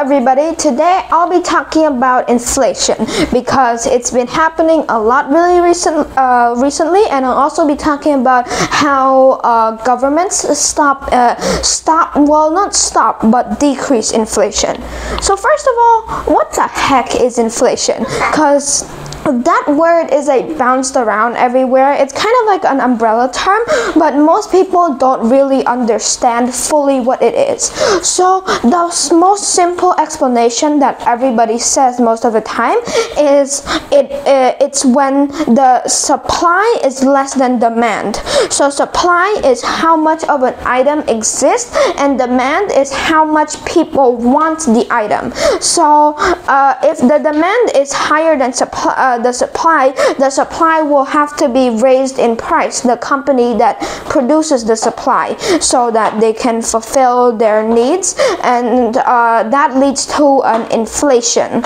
everybody. Today I'll be talking about inflation because it's been happening a lot really recent, uh, recently, and I'll also be talking about how uh, governments stop, uh, stop, well, not stop, but decrease inflation. So first of all, what the heck is inflation? Because that word is like bounced around everywhere. It's kind of like an umbrella term, but most people don't really understand fully what it is. So the most simple explanation that everybody says most of the time is it uh, it's when the supply is less than demand. So supply is how much of an item exists, and demand is how much people want the item. So uh, if the demand is higher than supply. Uh, the supply, the supply will have to be raised in price, the company that produces the supply, so that they can fulfill their needs, and uh, that leads to an inflation.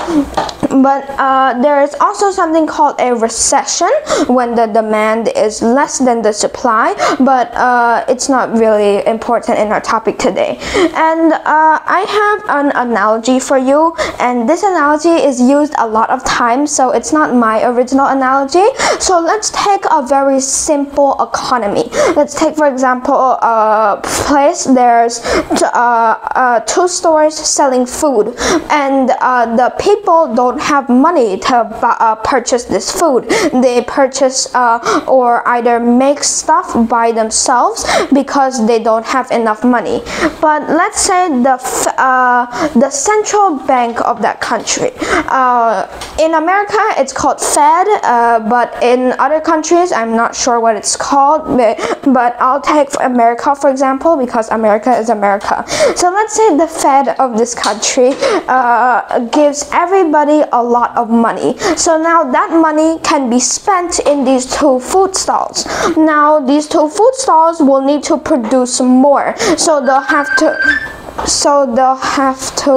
But uh, there is also something called a recession when the demand is less than the supply, but uh, it's not really important in our topic today. And uh, I have an analogy for you, and this analogy is used a lot of times, so it's not my original analogy. So let's take a very simple economy. Let's take, for example, a place there's uh, uh, two stores selling food, and uh, the people don't have money to uh, purchase this food. They purchase uh, or either make stuff by themselves because they don't have enough money. But let's say the uh, the central bank of that country. in America, it's called Fed, uh, but in other countries, I'm not sure what it's called, but I'll take America for example because America is America. So let's say the Fed of this country uh, gives everybody a lot of money. So now that money can be spent in these two food stalls. Now these two food stalls will need to produce more. So they'll have to so they'll have to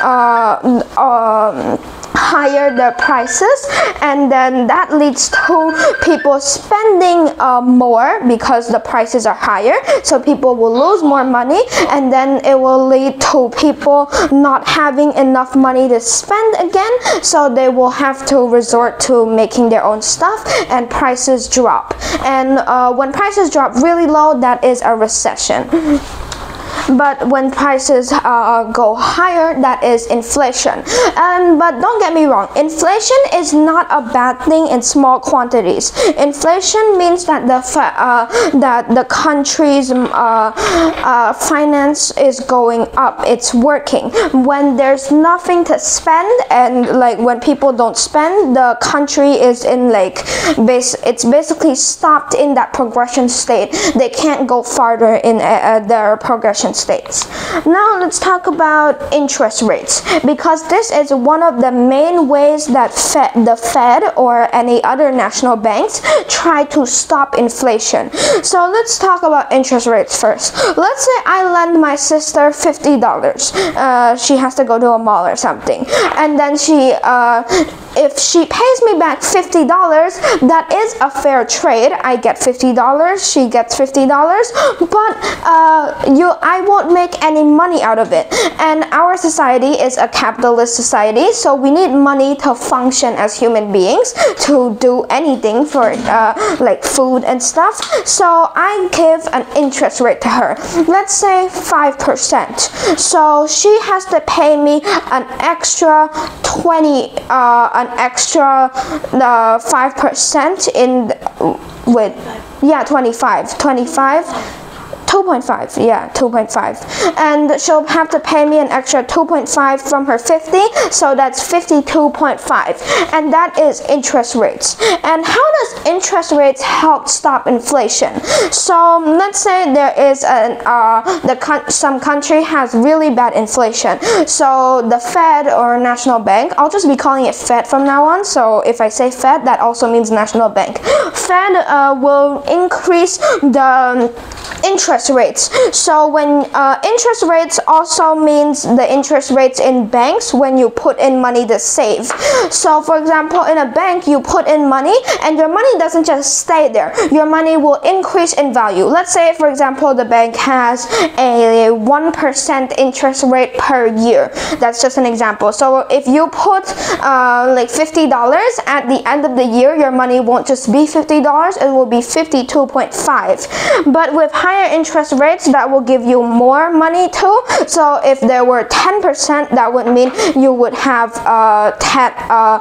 uh, um, higher the prices and then that leads to people spending uh, more because the prices are higher. So people will lose more money and then it will lead to people not having enough money to spend again. So they will have to resort to making their own stuff and prices drop. And uh, when prices drop really low that is a recession but when prices uh, go higher that is inflation. And but don't get me wrong inflation is not a bad thing in small quantities. Inflation means that the uh, that the country's uh, uh, finance is going up. It's working. When there's nothing to spend and like when people don't spend the country is in like base it's basically stopped in that progression state. They can't go farther in uh, uh, their progression states. Now let's talk about interest rates because this is one of the main ways that Fed, the Fed or any other national banks try to stop inflation. So let's talk about interest rates first. Let's say I lend my sister $50. Uh, she has to go to a mall or something. And then she, uh, if she pays me back $50, that is a fair trade. I get $50, she gets $50, but uh, you, I won't make any money out of it. And our society is a capitalist society, so we need money to function as human beings, to do anything for uh, like food and stuff. So I give an interest rate to her. Let's say 5%. So she has to pay me an extra 20, uh, an extra 5% uh, in, with, yeah, 25, 25 2.5 yeah 2.5 and she'll have to pay me an extra 2.5 from her 50 so that's 52.5 and that is interest rates. And how does interest rates help stop inflation? So let's say there is an uh, the some country has really bad inflation. So the Fed or national bank I'll just be calling it Fed from now on. So if I say Fed that also means national bank. Fed uh, will increase the interest rates. So when uh, interest rates also means the interest rates in banks when you put in money to save. So for example, in a bank, you put in money and your money doesn't just stay there. Your money will increase in value. Let's say, for example, the bank has a 1% interest rate per year. That's just an example. So if you put uh, like $50 at the end of the year, your money won't just be $50, it will be 52.5. But with higher interest rates, that will give you more money too. So if there were 10%, that would mean you would have uh, 10, uh,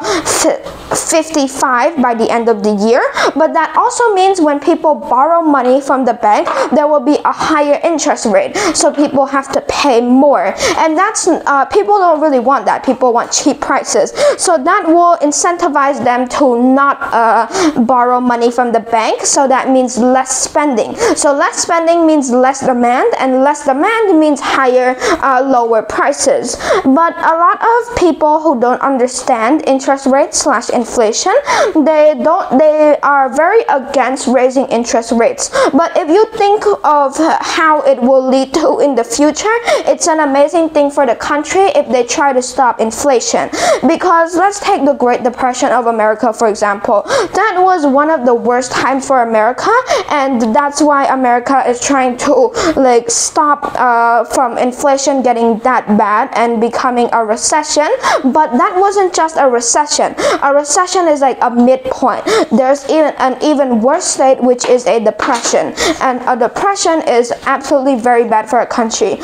55 by the end of the year. But that also means when people borrow money from the bank, there will be a higher interest rate. So people have to pay more. And that's, uh, people don't really want that. People want cheap prices. So that will incentivize them to not uh, borrow money from the bank. So that means less spending. So less spending means less demand and less demand means higher, uh, lower prices. But a lot of people who don't understand interest rates slash inflation, they don't, they are very against raising interest rates. But if you think of how it will lead to in the future, it's an amazing thing for the country if they try to stop inflation. Because let's take the Great Depression of America, for example. That was one of the worst times for America, and that's why America is trying to like stop uh, from inflation getting that bad and becoming a recession. But that wasn't just a recession. A recession is like a midpoint. There's even an even worse state, which is a depression, and a depression is absolutely very bad for a country.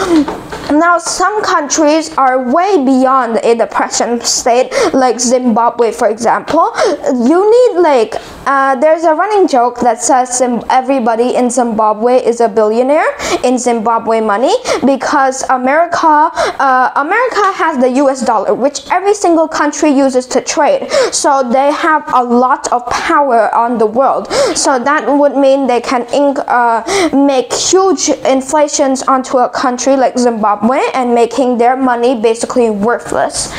Now, some countries are way beyond a depression state, like Zimbabwe, for example. You need like uh, there's a running joke that says everybody in Zimbabwe is a billionaire in Zimbabwe money because America, uh, America has the U.S. dollar, which every single country uses to trade. So they have a lot of power on the world. So that would mean they can uh, make huge inflations onto a country like Zimbabwe and making their money basically worthless.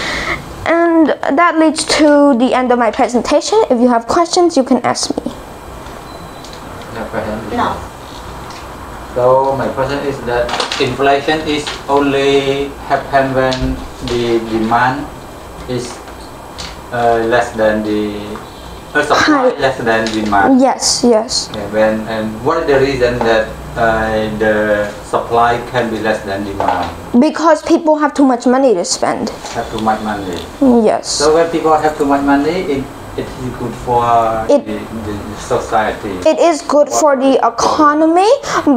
And that leads to the end of my presentation. If you have questions, you can ask me. No. So my question is that inflation is only happen when the demand is uh, less than the uh, supply less than demand. Yes, yes. Okay, when and what is the reason that uh, the supply can be less than demand? Because people have too much money to spend. Have too much money. Yes. So when people have too much money, it, it is good for It- the, the society. It is good for the economy,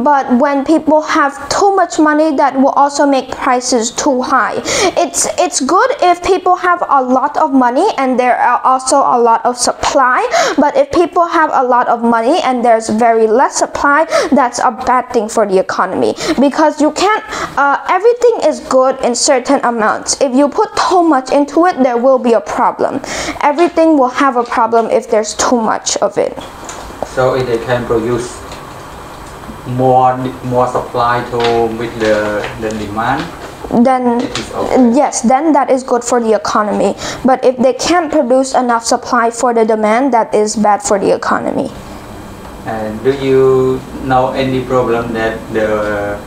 but when people have too much money, that will also make prices too high. It's it's good if people have a lot of money and there are also a lot of supply. But if people have a lot of money and there's very less supply, that's a bad thing for the economy because you can't. Uh, everything is good in certain amounts. If you put too much into it, there will be a problem. Everything will have a problem if there's too much of it. So if they can produce more more supply to meet the, the demand, then okay. yes then that is good for the economy but if they can't produce enough supply for the demand that is bad for the economy And do you know any problem that the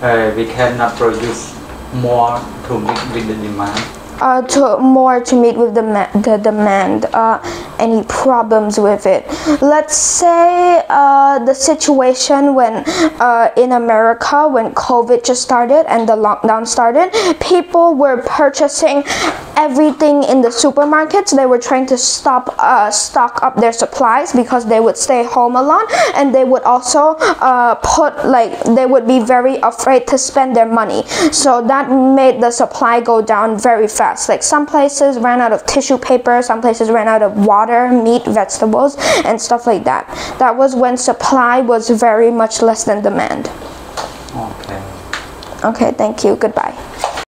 uh, we cannot produce more to meet with the demand? Uh, to more to meet with the, the demand. Uh, any problems with it. Let's say uh, the situation when uh, in america when covid just started and the lockdown started people were purchasing everything in the supermarkets. They were trying to stop uh, stock up their supplies because they would stay home a lot and they would also uh, put like they would be very afraid to spend their money. So that made the supply go down very fast. Like some places ran out of tissue paper some places ran out of water meat vegetables and stuff like that. That was when supply was very much less than demand. Okay. okay thank you. Goodbye